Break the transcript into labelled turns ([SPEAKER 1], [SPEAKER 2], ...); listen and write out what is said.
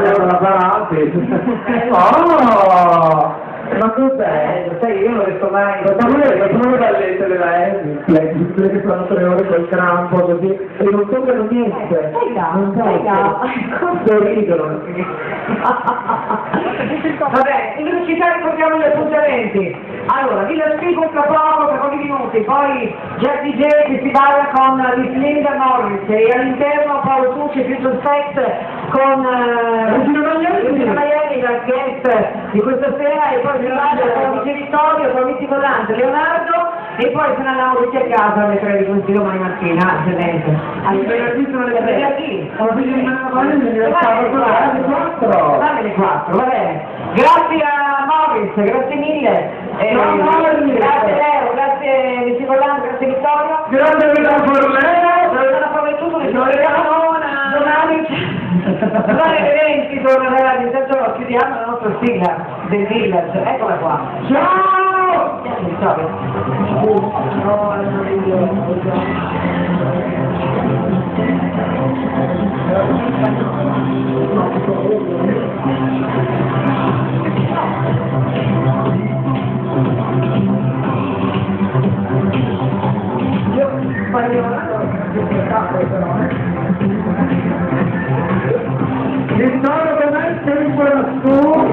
[SPEAKER 1] tagliato la parati. Oh! Ma cos'è?
[SPEAKER 2] Sai, io non riesco mai...
[SPEAKER 1] Facciamo le facciamo le ballette della Amy, quelle che fanno tre ore col crampo così, e non toccano niente. Non toccano. Sorridono.
[SPEAKER 2] Vabbè, in velocità ricordiamo gli appuntamenti. Allora, Villa Spigo tra poco, tra pochi minuti, poi Jack DJ che si balla con Linda Morris e all'interno Paolo Tucci e Future Sex con eh,
[SPEAKER 1] Maielli.
[SPEAKER 2] La guest di questa sera e poi balla con Michele Vittorio, con Vitti Volante, Leonardo e poi se ne andiamo tutti a casa alle 3 di questi domani mattina, eccellente. Alle venerdì sono le venerdì.
[SPEAKER 1] Sono figli di mano mi diventava alle quattro.
[SPEAKER 2] Vabbè, le 4, va bene. Grazie a Morris, grazie mille. Eh,
[SPEAKER 1] Ciao, Morris.
[SPEAKER 2] grazie Leo, grazie Vici Volante, grazie Vittorio.
[SPEAKER 1] Grande Villa Forleo!
[SPEAKER 2] Non ho sono domani. Domani alle 20 tornerà, intanto chiudiamo la nostra sigla del village, eccola qua.
[SPEAKER 1] Ciao!
[SPEAKER 2] Ciao!
[SPEAKER 1] Vittorio com'è
[SPEAKER 2] It's not a
[SPEAKER 1] nice
[SPEAKER 2] for a school.